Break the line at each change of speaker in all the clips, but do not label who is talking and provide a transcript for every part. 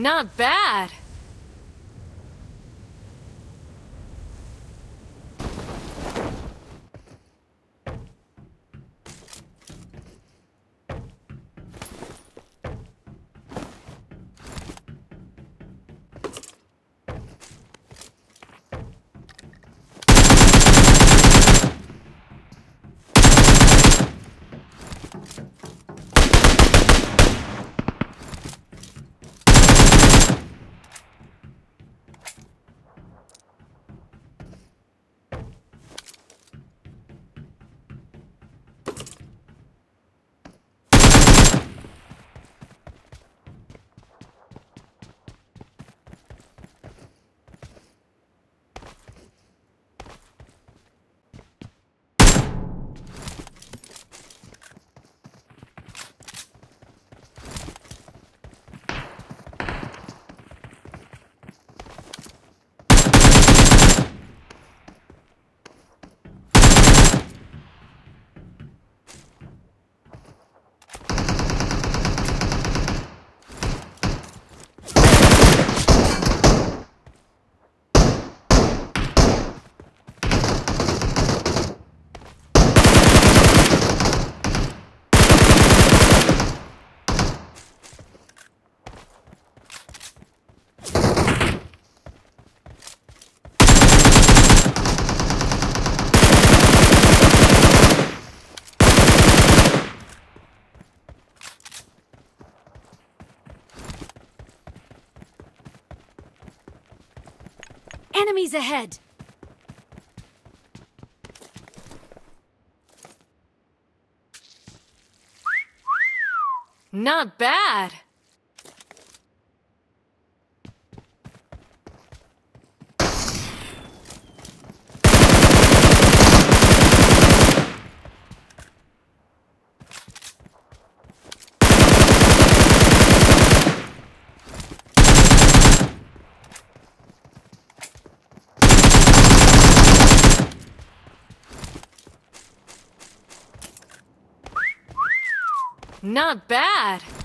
Not bad.
Enemies ahead!
Not bad. Not bad.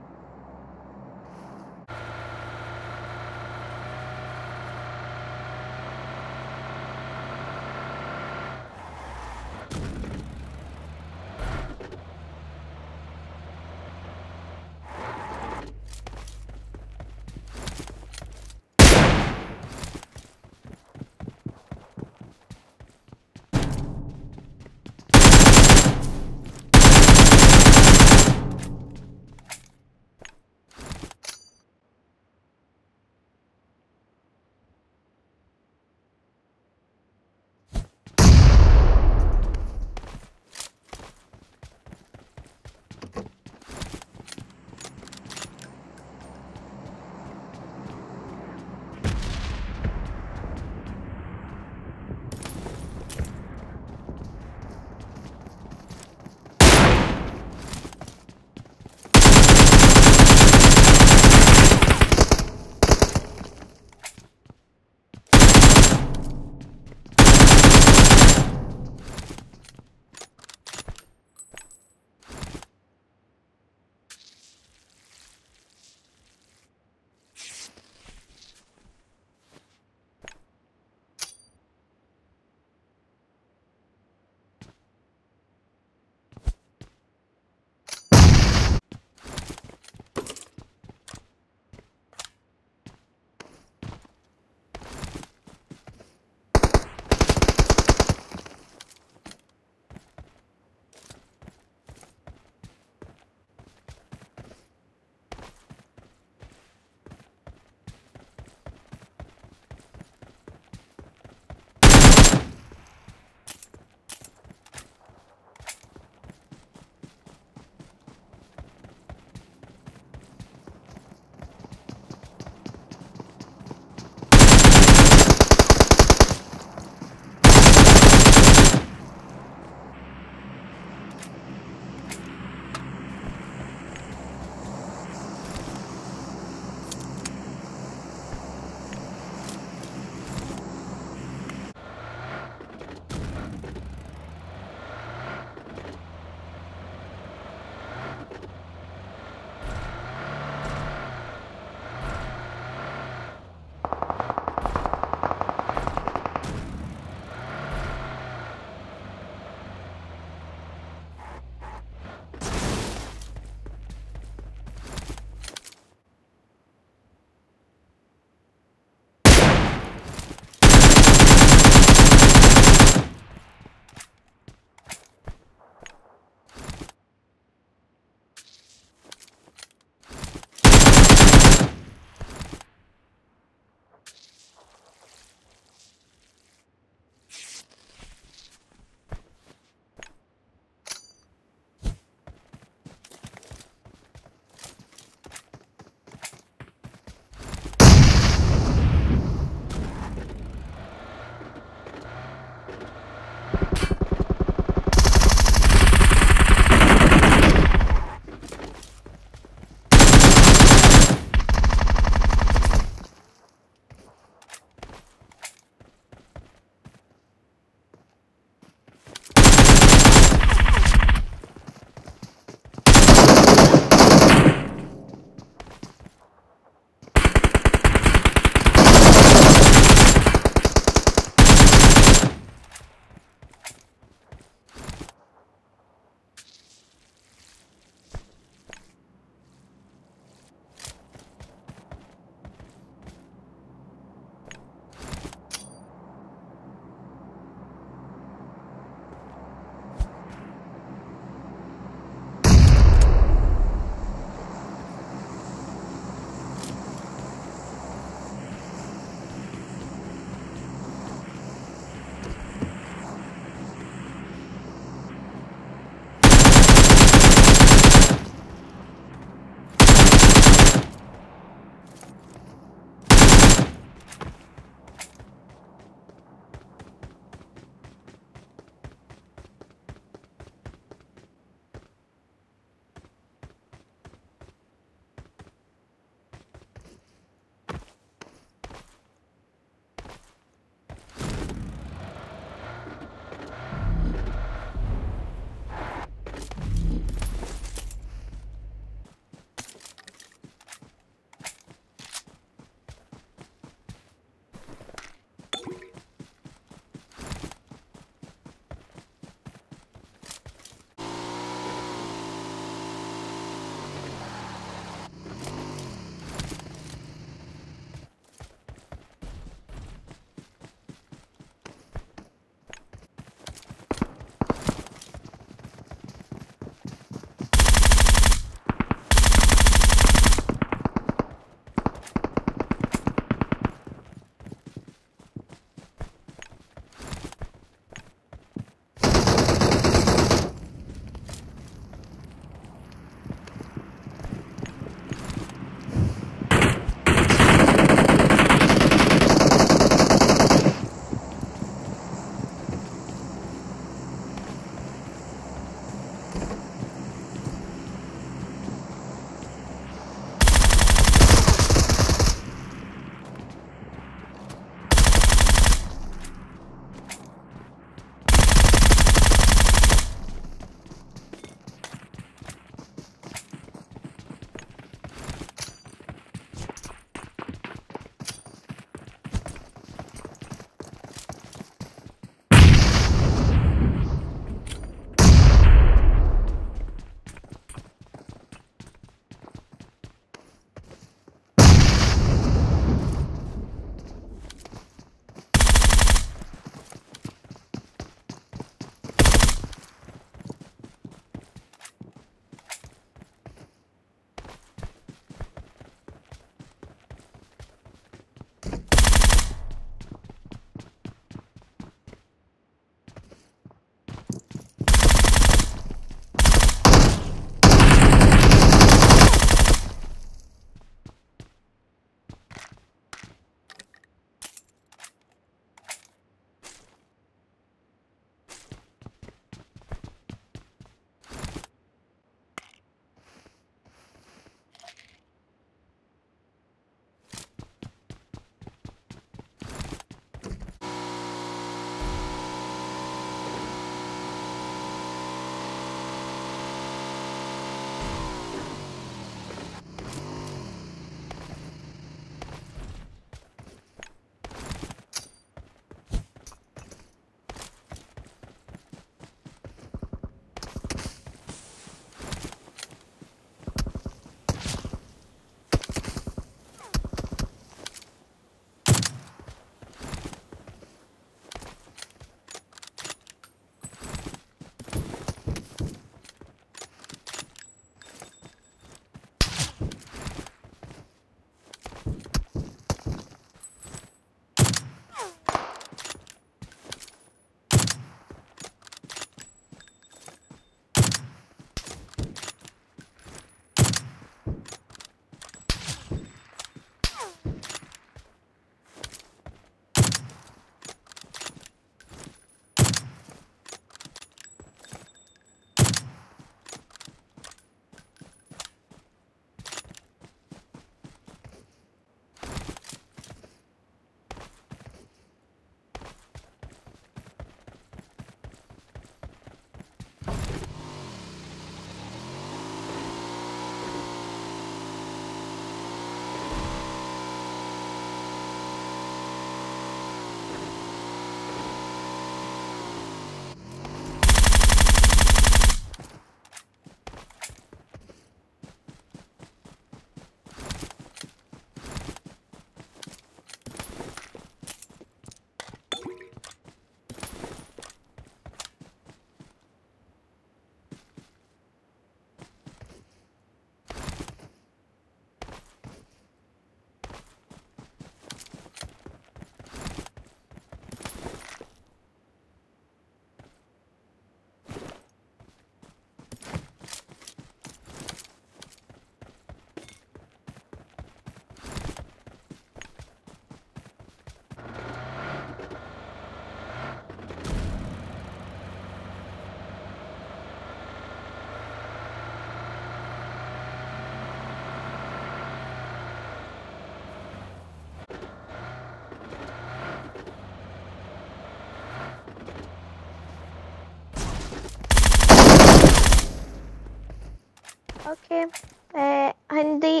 Okay. Uh, hindi